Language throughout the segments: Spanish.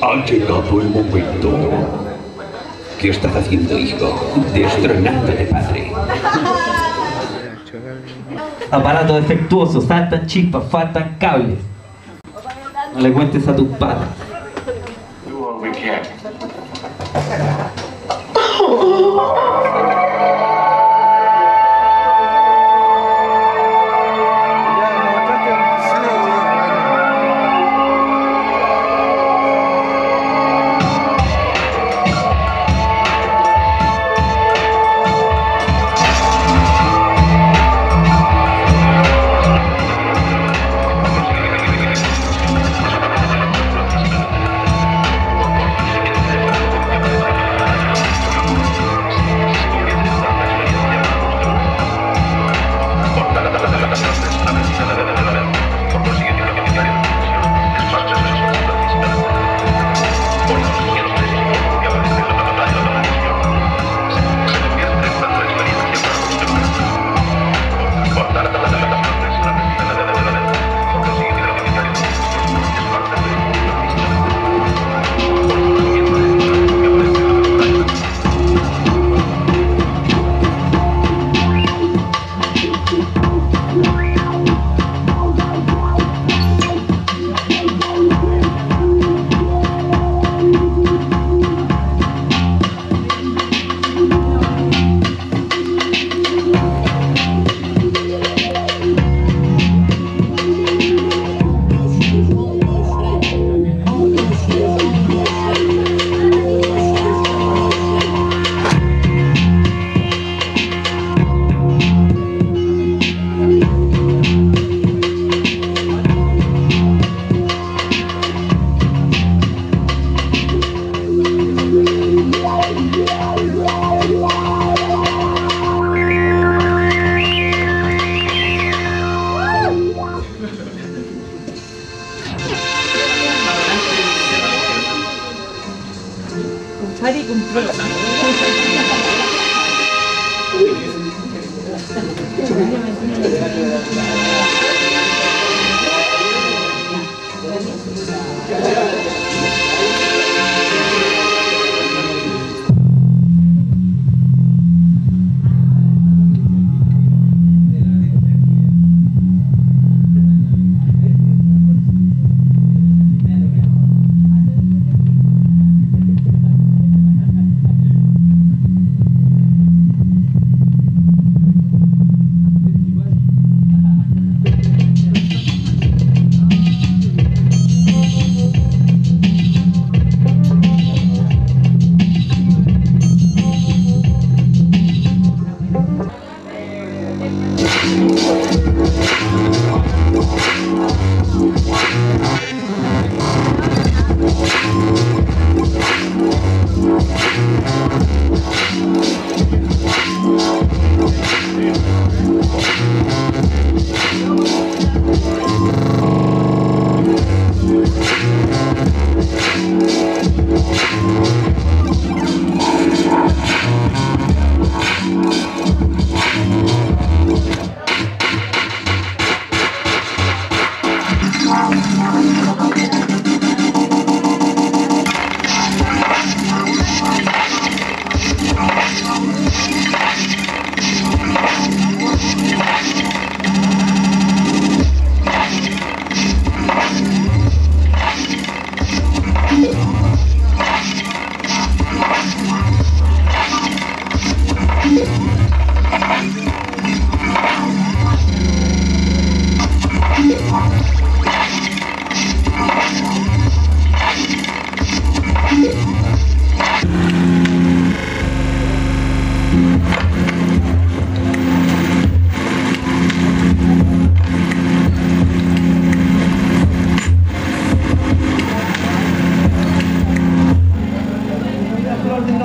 Ha llegado el momento. ¿Qué estás haciendo, hijo? Destronándote, padre. Aparato defectuoso, saltan chispas, faltan cables. No le cuentes a tus padres.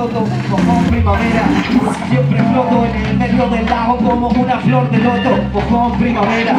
loto, mojón primavera Siempre floto en el medio del lago como una flor de loto, mojón primavera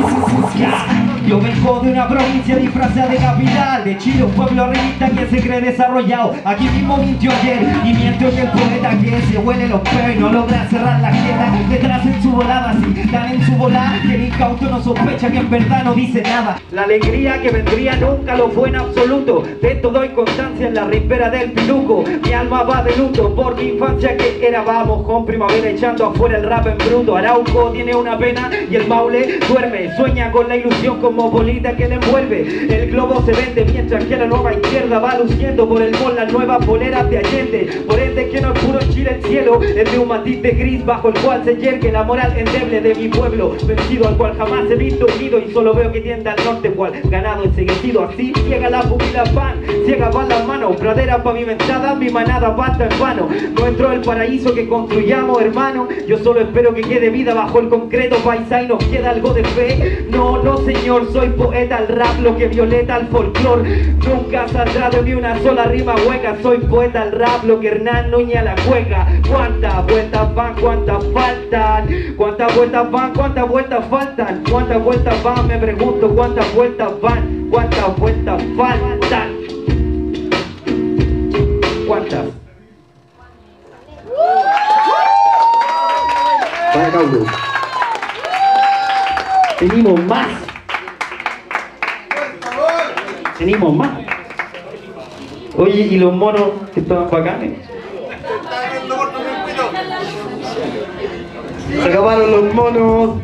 Ya. Yo vengo de una provincia disfrazada de capital De Chile, un pueblo revista que se cree desarrollado. Aquí mismo mintió ayer y miente el poeta Que se huele los peos y no logra cerrar la jeta. Detrás en su volada, así, tan en su volada Que el incauto no sospecha que en verdad no dice nada. La alegría que vendría nunca lo fue en absoluto. De esto doy constancia en la ripera del piluco. Mi alma va de luto por mi infancia que era Vamos con primavera echando afuera el rap en bruto. Arauco tiene una pena y el Maule duerme Sueña con la ilusión como bolita que le envuelve. El globo se vende mientras que la nueva izquierda va luciendo Por el mall las nuevas poleras de Allende. Por ende que no es puro Chile el cielo Es de un matiz de gris bajo el cual se yergue la moral endeble de mi pueblo Vencido al cual jamás he visto unido y solo veo que tiende al norte cual ganado enseguecido. Así ciega la pupila pan ciega van las manos pradera pavimentada mi manada basta en vano. No entró el paraíso que construyamos hermano yo solo espero que quede vida bajo el concreto paisa y nos queda algo de fe. No no señor soy poeta al rap lo que violeta al folclor. Nunca saldrá de mí una sola rima hueca. Soy poeta al rap lo que Hernán Núñez a la cueca. Cuántas vueltas van cuántas faltan cuántas vueltas van cuántas vueltas faltan cuántas vueltas van me pregunto cuántas vueltas van cuántas vueltas faltan cuántas. Tenemos más. Tenemos más. Oye, ¿y los monos que estaban bacanes? Se acabaron los monos.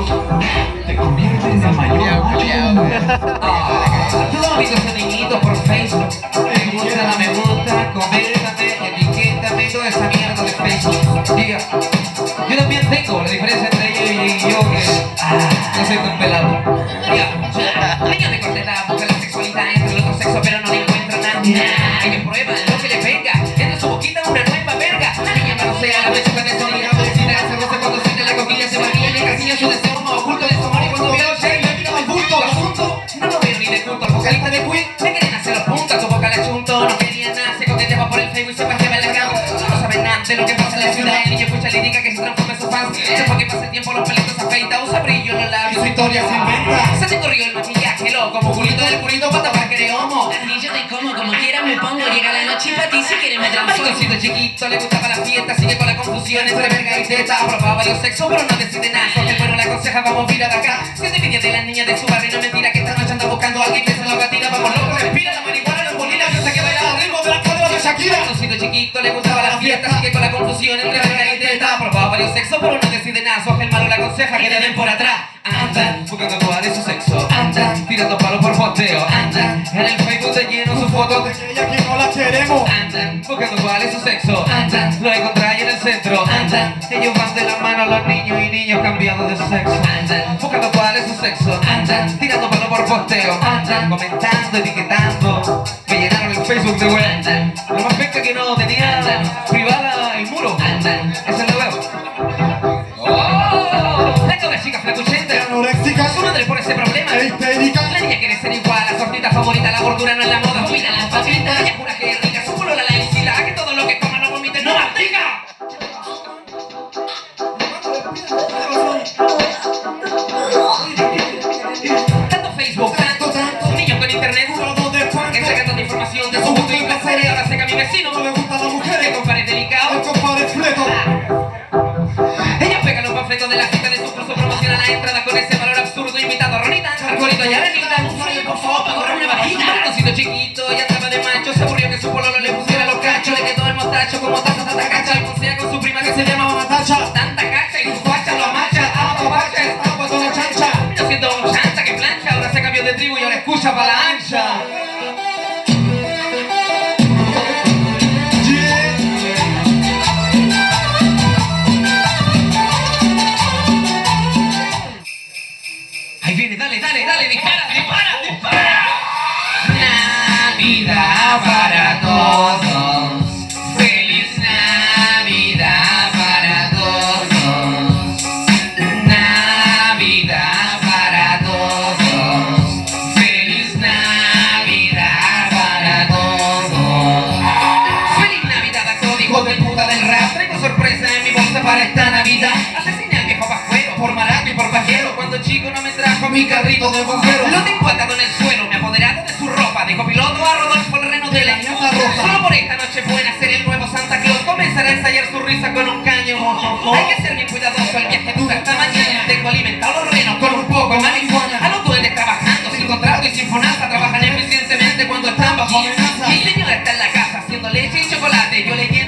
Te conviertes en el mayor Saludos amigos amiguitos por Facebook. Me gusta, la me gusta, coméntame, etiquétame, toda esa mierda de Facebook. Diga, yo también tengo la diferencia entre ellos y yo que ah, no soy tan pelado. El vocalista de Queen le quieren hacer los puntos, su boca le achunto, no quería nada, se coqueteaba por el Facebook y se paseaba en la cama. No saben nada de lo que pasa en la ciudad, el niño escucha lírica que se transforma en su fans. Se fue que pasa el tiempo, los pelitos afeita, usa brillo en los labios, su historia se inventa. Se te corrió el maquillaje, loco, como culito del culito, pata para que le homo. Y yo te como, como quiera me pongo Llega la noche y pa' ti si quieres me transformo Mariconcito chiquito, le gustaba la fiesta, sigue con la confusión entre verga y teta. Aprobaba varios sexos, pero no decide nada. Porque el bueno le aconseja, vamos mira de acá. Siente envidia de las niñas de su barrio, no mentira que anda buscando a alguien que se lo gatira. Vamos loco, respira la marihuana, la bolina, yo sé que baila al ritmo de la cadera de Shakira. Mariconcito chiquito, le gustaba la fiesta, sigue con la confusión entre verga y. Aprobaba varios sexos, pero no decide nada. Soja el malo le aconseja que le den por atrás. Anda, buscando cuál es su sexo. Anda, tirando palos por posteo. Anda, en el Facebook te lleno sus fotos de que ella que no la queremos. Anda, buscando cuál es su sexo. Anda, lo encontráis en el centro. Anda, ellos van de la mano los niños y niños cambiando de sexo. Anda, buscando cuál es su sexo. Anda, tirando por posteo. Anda, comentando, etiquetando. Me llenaron el Facebook de web. Lo más pesca que no tenía privada el muro. Anda, ese es lo veo. ¡Oh! La chica flacuchenta. Su madre por ese problema. La niña quiere ser igual, la tortita favorita, la gordura no es la moda. Cuida las papitas. Ella jura de su gusto y placer. Ahora sé que a mi vecino no le gusta la mujer, el compadre delicado. Ella pega los panfletos de la cita de su curso, promociona la entrada con ese valor absurdo, invitado a Ronita, Arcolito y Arenita. por favor, para correr una vagina. Martocito chiquito, ya estaba de macho, se aburrió que su pololo le pusiera los cachos, le quedó el mostacho como taza, tanta cacha, y con su prima que se llama Matacha. Hijos de puta del rap. Traigo sorpresa en mi bolsa para esta Navidad. Asesiné al viejo pascuero por maraco y por pajero. Cuando chico no me trajo mi carrito de bombero. Lo tengo atado en el suelo, me he apoderado de su ropa. De copiloto a Rodolfo el reno de la ñoza roja. Solo por esta noche buena ser el nuevo Santa Claus. Comenzará a ensayar su risa con un caño. Hay que ser bien cuidadoso, el viaje dura hasta mañana. Tengo alimentado los renos con un poco de marihuana. A los duendes trabajando sin contrato y sin fonasa. Trabajan eficientemente cuando están bajo amenaza. Mi señora está en la casa haciendo leche y chocolate. Yo leyendo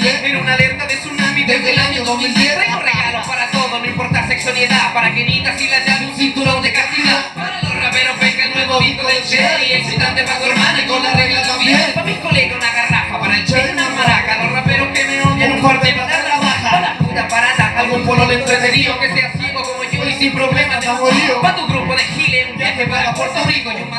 que. Era una alerta de tsunami desde el año 2010. Traigo regalos para todo, no importa sexo ni edad. Para quenitas y la llave, un cinturón de castidad. Para los raperos, venga el nuevo disco del Cherry. Excitante para tu hermana y con la regla también. Para mis colegas, una garrafa. Para el Cherry, una maraca. Los raperos que me odian, un corte para la baja. Para la puta parada, algún polo entretenido que sea ciego como yo y sin problemas de amorío. Para tu grupo de giles, un viaje para Puerto Rico y un